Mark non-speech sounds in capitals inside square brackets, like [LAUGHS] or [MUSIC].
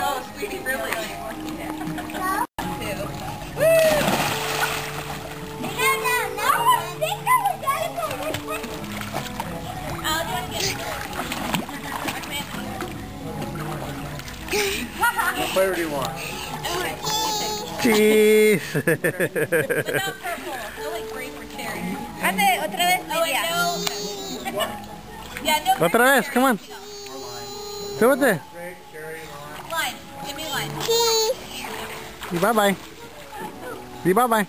No, sweetie, really. What flavor [LAUGHS] do a good one. I can't. What do you want? Cheese. Without purple. No, like grape or cherry. Ande, otra vez. Oh, wait, no. Yeah, no. Otra vez, come on. Grape, cherry, lime. Lime. Give me lime. Y bye